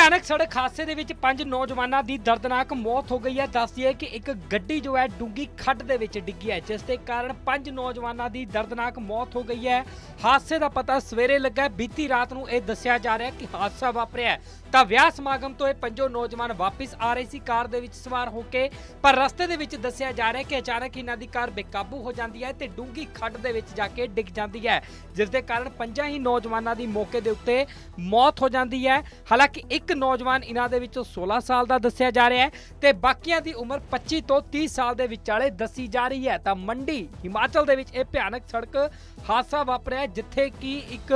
ਭਿਆਨਕ ਸੜਕ ਹਾਦਸੇ ਦੇ ਵਿੱਚ ਪੰਜ ਨੌਜਵਾਨਾਂ ਦੀ ਦਰਦਨਾਕ ਮੌਤ ਹੋ ਗਈ ਹੈ। ਦੱਸਦੀ ਹੈ ਕਿ ਇੱਕ ਗੱਡੀ ਜੋ ਹੈ ਡੂੰਗੀ ਖੱਡ ਦੇ ਵਿੱਚ ਡਿੱਗੀ ਹੈ, ਜਿਸ ਦੇ ਕਾਰਨ ਪੰਜ ਨੌਜਵਾਨਾਂ ਦੀ ਦਰਦਨਾਕ ਮੌਤ ਹੋ ਗਈ ਹੈ। ਹਾਦਸੇ ਦਾ ਪਤਾ ਸਵੇਰੇ ਲੱਗਾ ਬੀਤੀ ਰਾਤ ਨੂੰ ਇਹ ਦੱਸਿਆ ਜਾ ਰਿਹਾ ਕਿ ਹਾਦਸਾ ਵਾਪਰਿਆ ਤਾਂ ਵਿਆਹ ਸਮਾਗਮ ਤੋਂ ਇਹ ਪੰਜੋ ਨੌਜਵਾਨ ਵਾਪਸ ਆ ਰਹੇ ਸੀ। ਕਾਰ ਦੇ ਵਿੱਚ ਸਵਾਰ ਹੋ ਕੇ, ਪਰ ਰਸਤੇ ਦੇ ਵਿੱਚ ਦੱਸਿਆ ਜਾ ਰਿਹਾ ਕਿ ਅਚਾਨਕ ਇਹਨਾਂ ਦੀ ਕਾਰ ਬੇਕਾਬੂ ਹੋ ਜਾਂਦੀ ਹੈ ਤੇ ਡੂੰਗੀ ਖੱਡ ਦੇ ਵਿੱਚ ਜਾ ਕੇ ਡਿੱਗ ਜਾਂਦੀ ਹੈ। ਜਿਸ ਦੇ ਕਾਰਨ ਪੰਜਾਂ ਹੀ ਨੌਜਵਾਨਾਂ ਦੀ ਮੌਕੇ ਦੇ ਉੱਤੇ ਮੌਤ ਹੋ ਜਾਂਦੀ ਹੈ। ਹਾਲਾਂਕਿ ਇੱਕ ਨੌਜਵਾਨ ਇਹਨਾਂ ਦੇ ਵਿੱਚੋਂ 16 ਸਾਲ ਦਾ ਦੱਸਿਆ ਜਾ ਰਿਹਾ ਹੈ ਤੇ ਬਾਕੀਆਂ ਦੀ ਉਮਰ 25 ਤੋਂ 30 ਸਾਲ ਦੇ ਵਿਚਾਲੇ ਦੱਸੀ ਜਾ ਰਹੀ ਹੈ। ਤਾਂ ਮੰਡੀ ਹਿਮਾਚਲ ਦੇ ਵਿੱਚ ਇਹ ਭਿਆਨਕ ਸੜਕ ਹਾਦਸਾ ਵਾਪਰਿਆ ਜਿੱਥੇ ਕਿ ਇੱਕ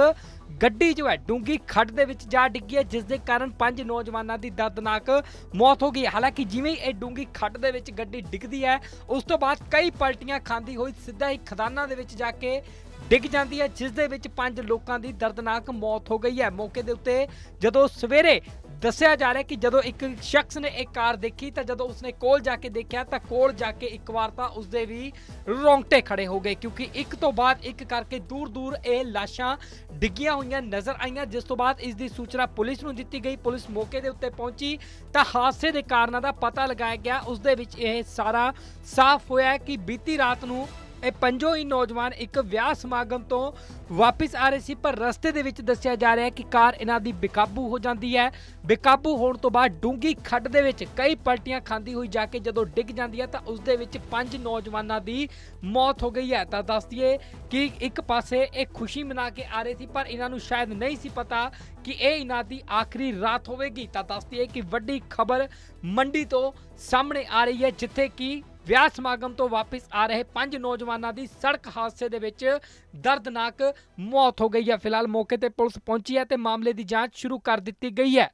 ਗੱਡੀ ਜੋ ਹੈ ਡੂੰਗੀ ਖੱਡ ਦੇ ਵਿੱਚ ਜਾ ਡਿੱਗੀ ਹੈ, ਜਿਸ ਦੇ ਕਾਰਨ ਪੰਜ ਨੌਜਵਾਨਾਂ ਦੀ ਦਰਦਨਾਕ ਮੌਤ ਹੋ ਗਈ ਹਾਲਾਂਕਿ ਜਿਵੇਂ ਇਹ ਡੂੰਗੀ ਖੱਡ ਦੇ ਵਿੱਚ ਗੱਡੀ ਡਿੱਗਦੀ ਹੈ, ਉਸ ਤੋਂ ਬਾਅਦ ਕਈ ਪਲਟੀਆਂ ਖਾਂਦੀ ਹੋਈ ਸਿੱਧਾ ਹੀ ਖਦਾਨਾਂ ਦੇ ਵਿੱਚ ਜਾ ਕੇ ਡਿੱਗ ਜਾਂਦੀ ਹੈ, ਜਿਸ ਦੇ ਵਿੱਚ ਪੰਜ ਲੋਕਾਂ ਦੀ ਦਰਦਨਾਕ ਮੌਤ ਹੋ ਗਈ ਹੈ। ਮੌਕੇ ਦੇ ਉੱਤੇ ਜਦੋਂ ਸਵੇਰੇ ਦੱਸਿਆ ਜਾ ਰਿਹਾ ਕਿ ਜਦੋਂ ਇੱਕ ਸ਼ਖਸ ਨੇ ਇਹ ਕਾਰ ਦੇਖੀ ਤਾਂ ਜਦੋਂ ਉਸਨੇ ਕੋਲ ਜਾ ਕੇ ਦੇਖਿਆ ਤਾਂ ਕੋਲ ਜਾ ਕੇ ਇੱਕ ਵਾਰ ਤਾਂ ਉਸਦੇ ਵੀ ਰੋਂਗਟੇ ਖੜੇ ਹੋ ਗਏ, ਕਿਉਂਕਿ ਇੱਕ ਤੋਂ ਬਾਅਦ ਇੱਕ ਕਰਕੇ ਦੂਰ ਦੂਰ ਇਹ ਲਾਸ਼ਾਂ ਡਿੱਗੀਆਂ ਹੋਈਆਂ ਨਜ਼ਰ ਆਈਆਂ, ਜਿਸ ਤੋਂ ਬਾਅਦ ਇਸ ਦੀ ਸੂਚਨਾ ਪੁਲਿਸ ਨੂੰ ਦਿੱਤੀ ਗਈ। ਪੁਲਿਸ ਮੌਕੇ ਦੇ ਉੱਤੇ ਪਹੁੰਚੀ ਤਾਂ ਹਾਦਸੇ ਦੇ ਕਾਰਨਾਂ ਦਾ ਪਤਾ ਲਗਾਇਆ ਗਿਆ। ਉਸ ਦੇ ਵਿੱਚ ਇਹ ਸਾਰਾ ਸਾਫ਼ ਹੋਇਆ ਕਿ ਬੀਤੀ ਰਾਤ ਨੂੰ ਇਹ ਪੰਜੋ ਹੀ ਨੌਜਵਾਨ ਇੱਕ ਵਿਆਹ ਸਮਾਗਮ ਤੋਂ ਵਾਪਸ ਆ ਰਹੇ ਸੀ, ਪਰ ਰਸਤੇ ਦੇ ਵਿੱਚ ਦੱਸਿਆ ਜਾ ਰਿਹਾ ਹੈ ਕਿ ਕਾਰ ਇਹਨਾਂ ਦੀ ਬੇਕਾਬੂ ਹੋ ਜਾਂਦੀ ਹੈ। ਬੇਕਾਬੂ ਹੋਣ ਤੋਂ ਬਾਅਦ ਡੂੰਗੀ ਖੱਡ ਦੇ ਵਿੱਚ ਕਈ ਪਲਟੀਆਂ ਖਾਂਦੀ ਹੋਈ ਜਾ ਕੇ ਜਦੋਂ ਡਿੱਗ ਜਾਂਦੀ ਹੈ, ਤਾਂ ਉਸ ਦੇ ਵਿੱਚ ਪੰਜ ਨੌਜਵਾਨਾਂ ਦੀ ਮੌਤ ਹੋ ਗਈ ਹੈ। ਤਾਂ ਦੱਸ ਦਈਏ ਕਿ ਇੱਕ ਪਾਸੇ ਇਹ ਖੁਸ਼ੀ ਮਨਾ ਕੇ ਆ ਰਹੇ ਸੀ, ਪਰ ਇਹਨਾਂ ਨੂੰ ਸ਼ਾਇਦ ਨਹੀਂ ਸੀ ਪਤਾ ਕਿ ਇਹ ਇਹਨਾਂ ਦੀ ਆਖਰੀ ਰਾਤ ਹੋਵੇਗੀ। ਤਾਂ ਦੱਸ ਦਈਏ ਕਿ ਵੱਡੀ ਖਬਰ ਮੰਡੀ ਤੋਂ ਸਾਹਮਣੇ ਆ ਰਹੀ ਹੈ, ਜਿੱਥੇ ਕਿ ਵਿਆਹ ਸਮਾਗਮ ਤੋਂ ਵਾਪਸ ਆ ਰਹੇ ਪੰਜ ਨੌਜਵਾਨਾਂ ਦੀ ਸੜਕ ਹਾਦਸੇ ਦੇ ਵਿੱਚ ਦਰਦਨਾਕ ਮੌਤ ਹੋ ਗਈ ਹੈ। ਫਿਲਹਾਲ ਮੌਕੇ ਤੇ ਪੁਲਿਸ ਪਹੁੰਚੀ ਹੈ ਤੇ ਮਾਮਲੇ ਦੀ ਜਾਂਚ ਸ਼ੁਰੂ ਕਰ ਦਿੱਤੀ ਗਈ ਹੈ।